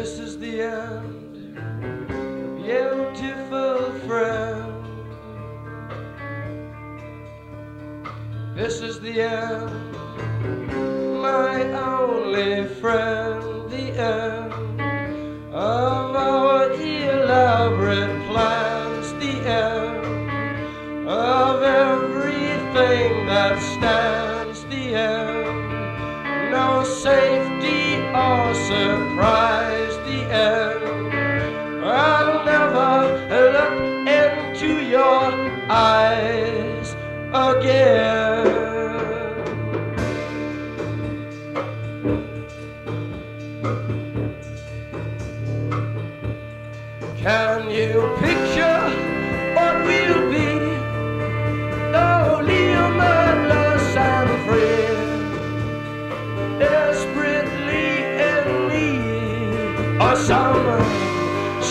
This is the end, beautiful friend. This is the end, my only friend, the end of our elaborate plans, the end of everything that stands, the end. No safety or surprise,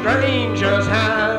stranger's hand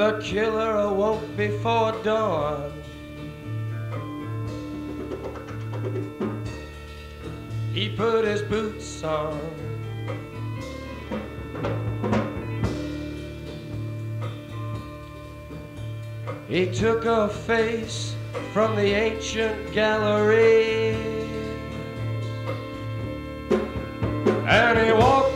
The killer awoke before dawn. He put his boots on. He took a face from the ancient gallery. And he walked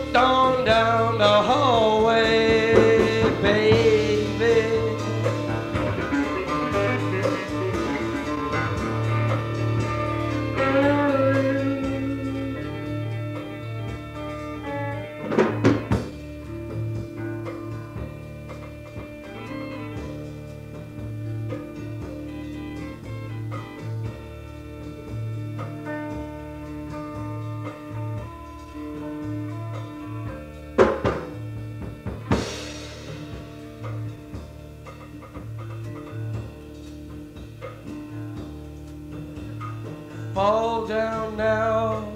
Fall down now.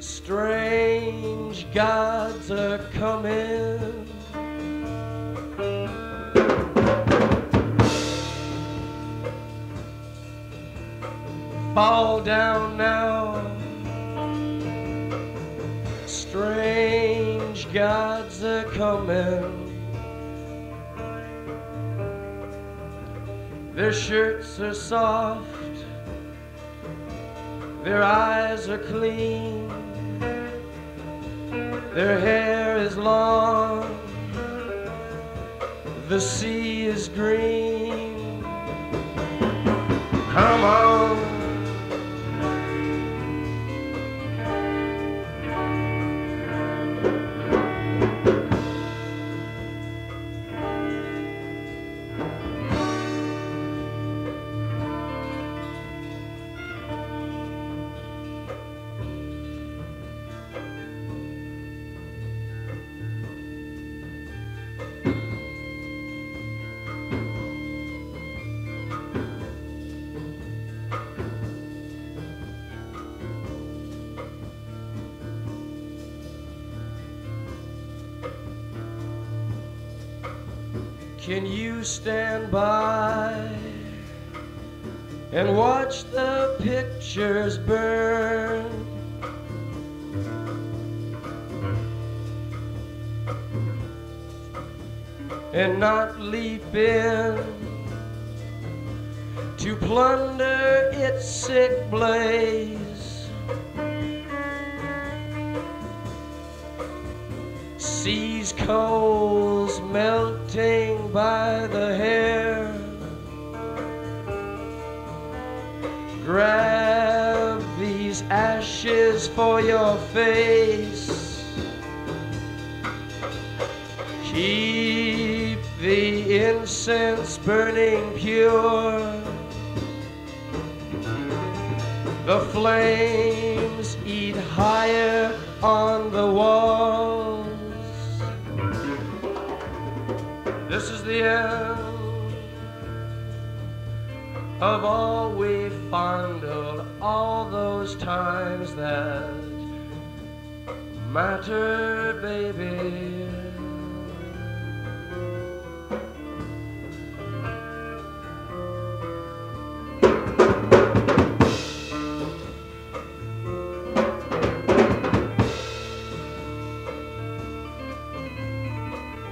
Strange gods are coming. Fall down now. Strange gods are coming. Their shirts are soft, their eyes are clean, their hair is long, the sea is green. Come on. Can you stand by and watch the pictures burn? And not leap in to plunder its sick blaze. Seas coals melting by the hair. Grab these ashes for your face. Keep the incense burning pure. The flames eat higher on the walls. Of all we fondled, all those times that mattered, baby.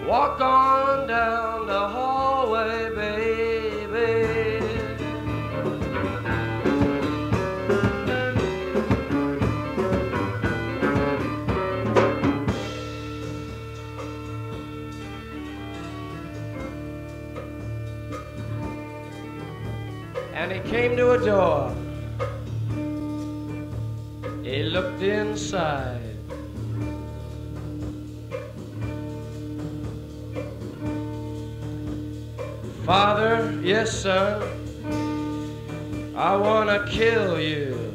Walk on down came to a door. He looked inside. Father, yes, sir, I want to kill you.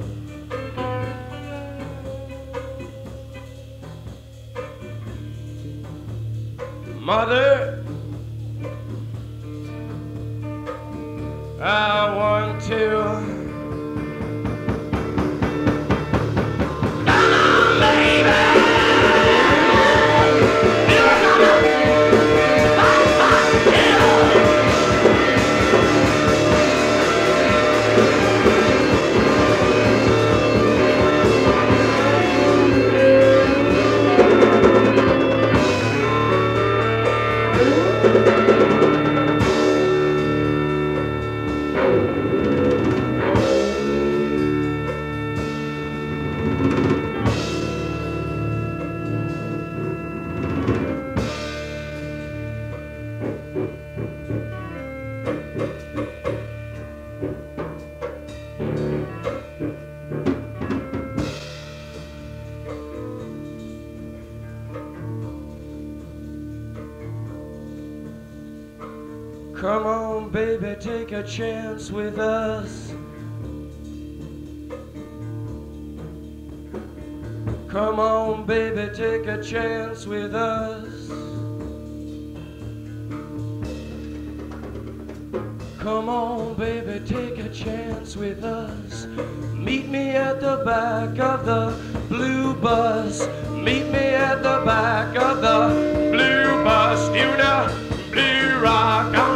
Mother, I want baby, take a chance with us. Come on, baby, take a chance with us. Come on, baby, take a chance with us. Meet me at the back of the blue bus. Meet me at the back of the blue bus. You know, blue rock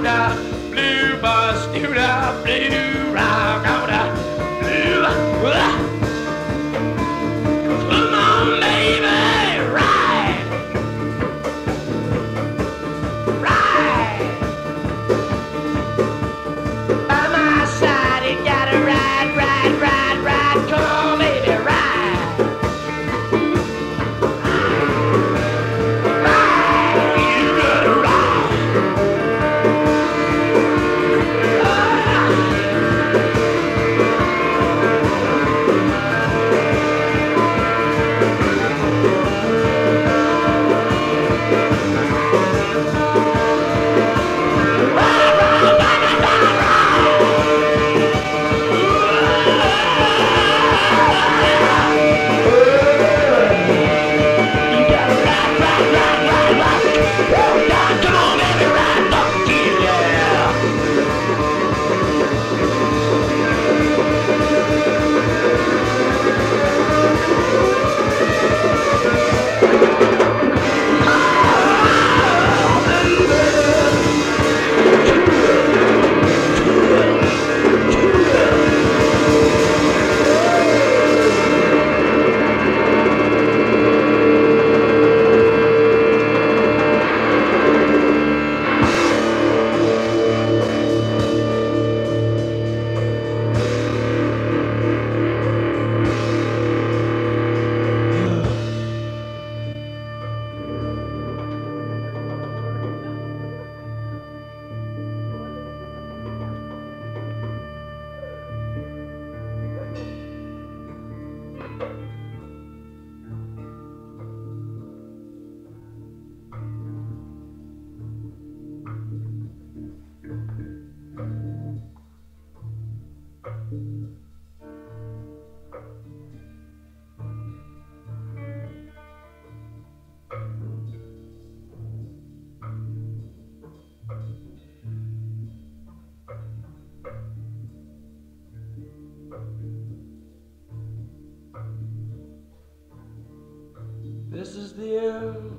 This is the end,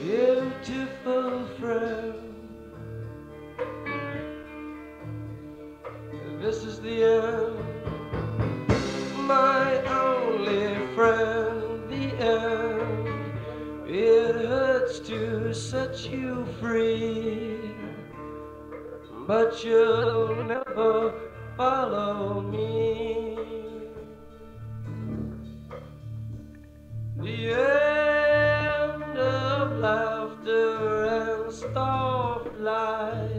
beautiful friend. This is the end, my only friend. The end. It hurts to set you free, but you'll never follow me. The end of laughter and starlight